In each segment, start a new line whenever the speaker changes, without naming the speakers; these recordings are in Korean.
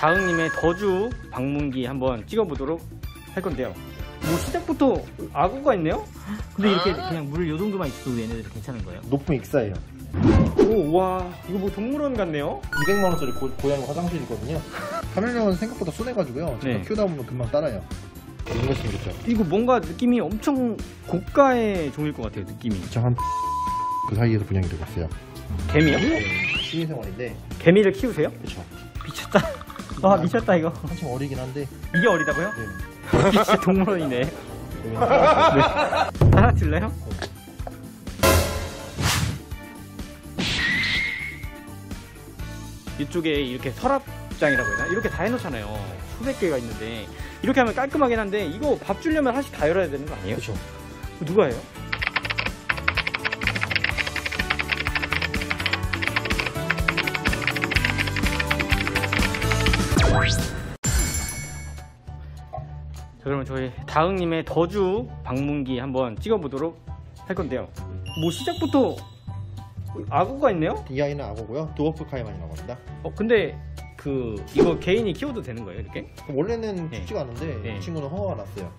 다흥님의 더주 방문기 한번 찍어보도록 할 건데요. 뭐 시작부터 악어가 있네요? 근데 이렇게 그냥 물 요 정도만 있어도 얘네들 괜찮은 거예요?
높은 익사예요.
오, 와, 이거 뭐 동물원 같네요?
200만 원짜리 고, 고양이 화장실이거든요. 카멜레온 생각보다 순해가지고요. 제가
네.
키우다 보면 금방 따라요. 이런 거 생겼죠.
이거 뭔가 느낌이 엄청 고가의 종일 것 같아요, 느낌이.
저한그 사이에서 분양이 되고 있어요.
개미요?
시민생활인데,
개미를 키우세요?
그렇죠.
미쳤다. 와, 미쳤다, 이거.
한참 어리긴 한데,
이게 어리다고요?
네.
이게 진짜 동물원이네.
네.
하나 줄래요? 이쪽에 이렇게 서랍장이라고 해야 되나? 이렇게 다 해놓잖아요. 수백 개가 있는데 이렇게 하면 깔끔하긴 한데 이거 밥 주려면 하나씩 다 열어야 되는 거 아니에요?
그렇죠.
누가 해요? 자 그러면 저희 다흥님의 더주 방문기 한번 찍어보도록 할 건데요. 뭐 시작부터 악어가 있네요?
이 아이는 악어고요. 도어프 카이만이라고 합니다.
어 근데 그 이거 개인이 키워도 되는 거예요 이렇게?
원래는
네.
춥지가 않은데,
네.
이 친구는 허가가 났어요.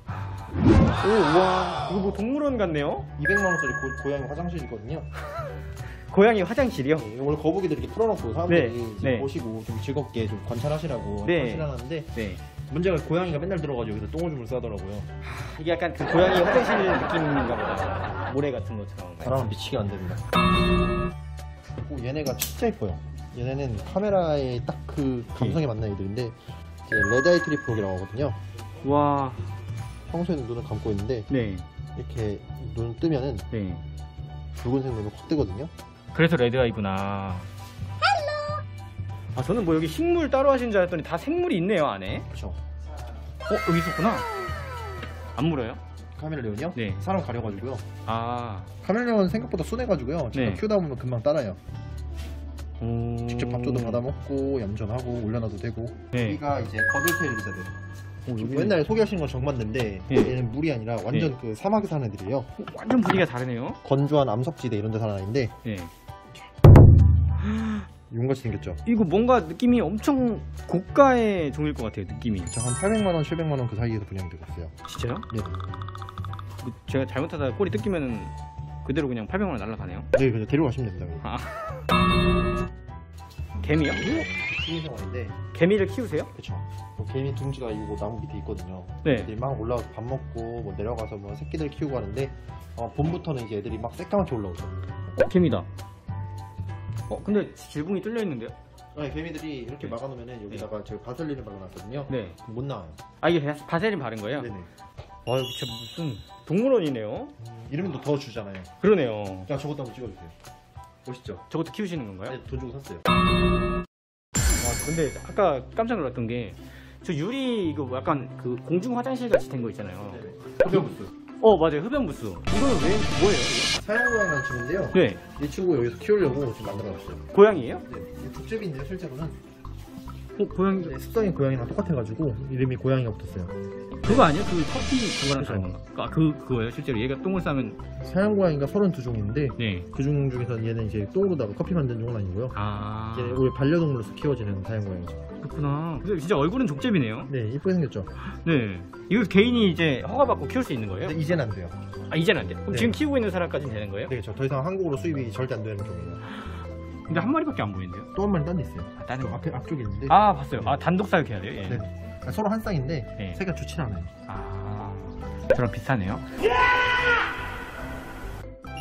오 우와 이거 뭐 동물원 같네요?
200만 원짜리 고, 고양이 화장실이거든요.
고양이 화장실이요?
네, 원래 거북이들 이렇게 풀어놓고 사람들이
네,
이제
네.
보시고 좀 즐겁게 좀 관찰하시라고
네.
설치해놨는데
네.
문제가 고양이가 맨날 들어가지고 여기서 똥오줌을 싸더라고요.
이게 약간 그 고양이 화장실 느낌인가 보다. 모래 같은 것처럼.
바람은 미치게 안 됩니다. 그리고 얘네가 진짜 이뻐요. 얘네는 카메라에 딱 그 감성에 맞는 애들인데 red eye tree frog이라고 하거든요.
와,
평소에는 눈을 감고 있는데
네,
이렇게 눈 뜨면은
네.
붉은색 눈이 확 뜨거든요.
그래서 red eye구나. 아, 저는 뭐 여기 식물 따로 하신 줄 알았더니 다 생물이 있네요, 안에.
그렇죠.
어, 여기 있었구나. 안 물어요?
카멜레온이요?
네.
사람 가려가지고요.
아,
카멜레온 생각보다 순해가지고요. 제가
네.
키우다 보면 금방 따라요.
오.
직접 밥줘도 받아 먹고 얌전하고 올려놔도 되고.
네.
여기가 이제 거들테일 리자들.
오, 여기
옛날에 소개하신 건 정반대인데
네.
얘는 물이 아니라 완전 그 사막에 사는 애들이에요.
완전 분위기가 다르네요.
건조한 암석지대 이런 데 사는 애인데
네.
용같이 생겼죠.
이거 뭔가 느낌이 엄청 고가의 종일 것 같아요, 느낌이.
저한 800만 원, 700만 원 그 사이에서 분양되고 있어요.
진짜요?
네.
그 제가 잘못하다가 꼬리 뜯기면은 그대로 그냥 800만 원 날라가네요.
네, 그냥 데려가시면 됩니다.
아. 개미요?
시민생활인데
개미를 키우세요?
그쵸. 뭐 개미 둥지가 이거 나무 밑에 있거든요.
네.
애들이 막 올라와서 밥 먹고 뭐 내려가서 뭐 새끼들 키우고 하는데 어, 봄부터는 이제 애들이 막 새까맣게 올라오죠.
어, 개미다. 어, 근데 질붕이 뚫려 있는데요?
네, 개미들이 이렇게 막아놓으면 여기다가 제가 바셀린을 발라놨거든요.
네.
못 나와요.
아, 이게 바- 바세린 바른 거예요?
네네.
와, 여기 진짜 무슨 동물원이네요?
이름도 더 주잖아요.
그러네요.
자, 저것도 한번 찍어주세요. 멋있죠?
저것도 키우시는 건가요?
네, 돈 주고 샀어요.
와, 근데 아까 깜짝 놀랐던 게, 저 유리 이거 약간 그 공중 화장실 같이 된 거 있잖아요.
흡연 부스.
어, 맞아요. 흡연 부스. 이거는 왜, 뭐예요? 이거?
사양고양이라는 친구인데요.
네.
이 친구 여기서 키우려고 지금 만들어놨어요.
고양이에요?
네, 족제비인데요, 실제로는.
어, 고양이.
네, 습성이 고양이랑 똑같아가지고 이름이 고양이가 붙었어요.
그거 아니에요? 그 커피 그거랑. 다른 거. 아, 그, 그거예요? 실제로 얘가 똥을 싸면,
사양 고양이가 32종인데
네.
그중 중에서 얘는 이제 똥으로다가 커피 만드는 종은 아니고요.
아.
이제 원래 반려동물로서 키워지는 사양 고양이죠.
그렇구나. 근데 진짜 얼굴은 족제비네요.
네, 이쁘게 생겼죠.
네. 이거 개인이 이제 허가받고 키울 수 있는 거예요?
근데 이제는 안 돼요.
아, 이제는 안 돼. 그럼
네.
지금 키우고 있는 사람까지는 되는 거예요?
네, 그렇죠. 더 이상 한국으로 수입이 절대 안 되는 종이에요.
근데 한 마리밖에 안 보이는데요?
또 한 마리 딴 데 있어요.
아, 다른
저
거.
앞에 앞쪽에 있는데.
아, 봤어요. 아, 단독 사육해야 돼요? 예.
네. 아, 서로 한 쌍인데
네.
색깔 좋진 않아요.
아, 저랑 비슷하네요.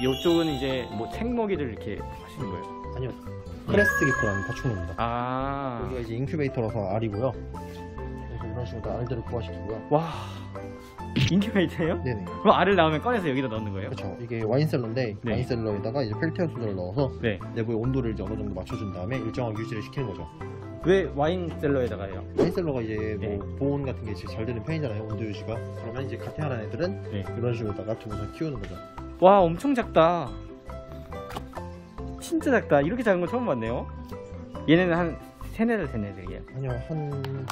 이쪽은 이제 뭐 책먹이들 이렇게 하시는 거예요?
아니요. crested gecko라는 파충류입니다.
아,
여기가 이제 인큐베이터라서 알이고요. 그래서 이런 식으로 다 알들을 부화시키고요.
와. 인큐베이터예요?
네네.
그럼 알을 나오면 꺼내서 여기다 넣는 거예요?
그렇죠. 이게 wine cellar인데
네.
wine cellar에다가 이제 Peltier 소자를 넣어서
네.
내부의 온도를 이제 어느 정도 맞춰준 다음에 일정한 유지를 시키는 거죠.
왜 와인셀러에다가 해요?
와인셀러가 이제
네.
뭐 보온 같은 게 잘 되는 편이잖아요. 온도 유지가. 그러면 이제 갓 태어난 애들은
네.
이런 식으로다가 두고서 키우는 거죠.
와, 엄청 작다. 진짜 작다. 이렇게 작은 거 처음 봤네요. 얘네는 한 세네달 세네들이에요.
아니요, 한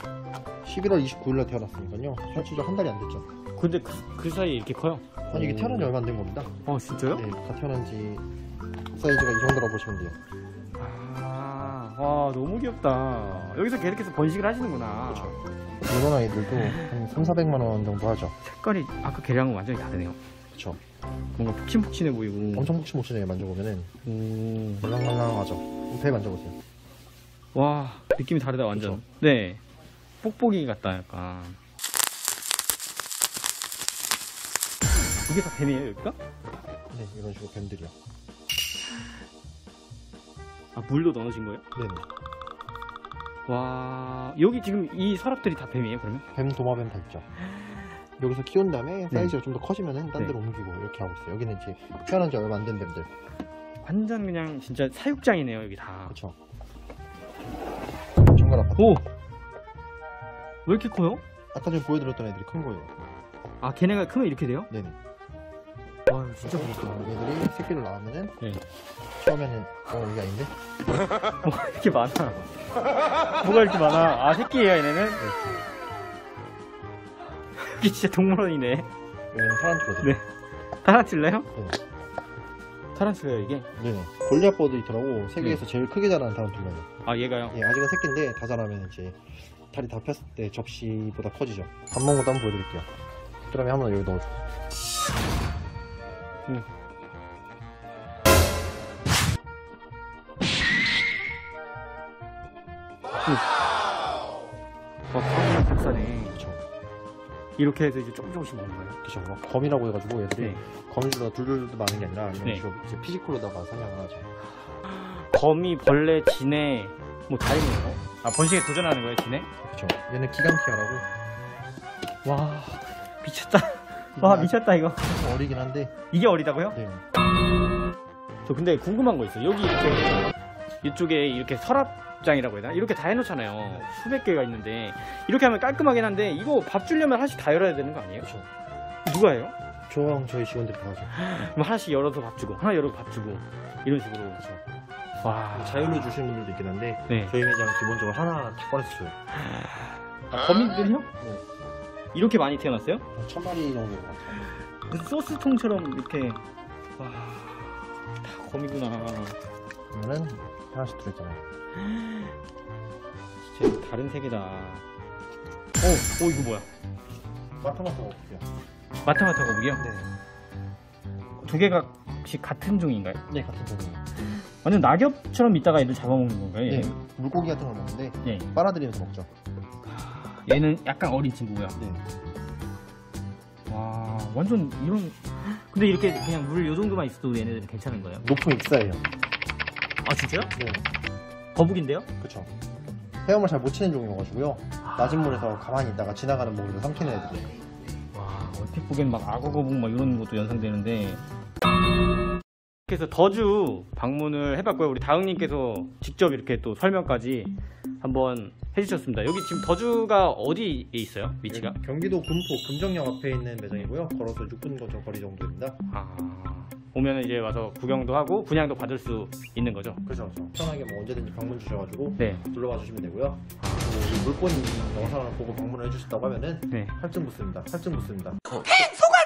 11월 29일날 태어났으니까요. 실질적으로 한 달이 안 됐죠.
근데 그, 그 사이에 이렇게 커요?
아니 이게 태어난 지 얼마 안 된 겁니다.
어, 진짜요?
네, 갓 태어난 지 사이즈가 이 정도라고 보시면 돼요.
아, 와 너무 귀엽다. 여기서 계속해서 번식을 하시는구나.
이런 아이들도 한 3, 400만 원 정도 하죠.
색깔이 아까 걔랑은 완전히 다르네요.
그쵸.
뭔가 푹신푹신해 보이고.
엄청 푹신푹신하게 만져보면은
오.
말랑말랑하죠. 배 만져보세요.
와 느낌이 다르다 완전.
그쵸?
네. 뽁뽁이 같다 약간. 이게 다 뱀이에요 여기가?
네, 이런 식으로 뱀들이요.
아 물도 넣으신 거예요?
네네.
와 여기 지금 이 서랍들이 다 뱀이에요 그러면?
뱀, 도마뱀 다 있죠. 여기서 키운 다음에 사이즈가 좀 더 커지면은 딴
네.
데로 옮기고 이렇게 하고 있어요. 여기는 이제 태어난 지 얼마 안 된 뱀들.
완전 그냥 진짜 사육장이네요 여기 다.
그쵸. 정갈 아파트.
오. 왜 이렇게 커요?
아까 전에 보여드렸던 애들이 큰 거예요.
아 걔네가 크면 이렇게 돼요?
네네.
진짜 무섭다.
어, 얘들이 새끼를 낳으면은
네.
처음에는 어 이게 아닌데?
뭐가 이렇게 많아? 뭐가 이렇게 많아? 아 새끼예요 얘네는?
네.
이게 진짜 동물원이네.
여기는 타란툴라들.
네. 타란툴라요?
네.
타란툴라요 이게?
네네. 골리앗버드 있더라고. 세계에서 제일 크게 자라는 타란툴라예요.
아 얘가요?
예, 아직은 새끼인데 다 자라면 이제 다리 다 폈을 때 접시보다 커지죠. 밥 먹은 것도 한번 보여드릴게요. 그다음에 한번 여기 넣어줘.
응. 와 파워가 박사네.
그쵸.
이렇게 해서 이제 조금 조금씩 먹는 거예요?
그쵸. 막 거미라고 해가지고 얘들이
네.
거미줄을 만드는 게 아니라 이런
네.
식으로 이제 physical로다가 사냥을 하죠.
거미, 벌레, 진해 뭐다 있는 거? 아 번식에 도전하는 거예요 진해?
그쵸. 얘는 기간티아라고
와 미쳤다. 와 미쳤다 이거.
좀 어리긴 한데
이게 어리다고요?
네.
저 근데 궁금한 거 있어요. 여기 이렇게 이쪽에 이렇게 서랍장이라고 해야 되나? 이렇게 다 해놓잖아요. 수백 개가 있는데 이렇게 하면 깔끔하긴 한데 이거 밥 주려면 하나씩 다 열어야 되는 거 아니에요?
그쵸.
누가 해요?
조항 저희 직원들이 다 하죠.
그럼 하나씩 열어서 밥 주고 하나 열어서 밥 주고 이런 식으로.
그쵸.
와.
자율로 주시는 분들도 있긴 한데
네.
저희 매장 기본적으로 하나 다 꺼내서 줘요.
아, 거미들이요?
네.
이렇게 많이 태어났어요?
한천 마리 정도 것 같아요.
그 소스통처럼 이렇게 와. 다 거미구나.
그러면은 하나씩 들어있잖아요.
진짜 다른 세계다. 어, 어 이거 뭐야?
마타마타 먹을게요.
마타마타 거북이요?
네.
두 개가 혹시 같은 종인가요?
네, 같은 종이에요.
완전 낙엽처럼 있다가 얘를 잡아먹는 건가요?
네.
얘는?
물고기 같은 걸 먹는데
네.
빨아들이면서 먹죠.
얘는 약간 어린 친구고요.
네.
와, 완전 이런. 근데 이렇게 그냥 물 요 정도만 있어도 얘네들은 괜찮은 거예요?
높은 익사예요.
아 진짜요?
네.
거북인데요?
그쵸. 헤엄을 잘 못 치는 종이어가지고요. 낮은 물에서 가만히 있다가 지나가는 먹이를 삼키는 애들이에요.
와, 얼핏 보기엔 막 악어 거북 막 이런 것도 연상되는데. 그래서 더주 방문을 해봤고요. 우리 다흥님께서 직접 이렇게 또 설명까지 한번 해주셨습니다. 여기 지금 더주가 어디에 있어요? 위치가?
경기도 금포 금정역 앞에 있는 매장이고요. 걸어서 6분 거저 거리 정도입니다.
아, 오면 이제 와서 구경도 하고 분양도 받을 수 있는 거죠.
그렇죠. 편하게 뭐 언제든지 방문 주셔가지고
네.
놀러와 주시면 되고요. 그리고 이 물건 영상을 보고 방문을 해주셨다고 하면은
네.
할증 붙습니다. 할증 붙습니다.
속아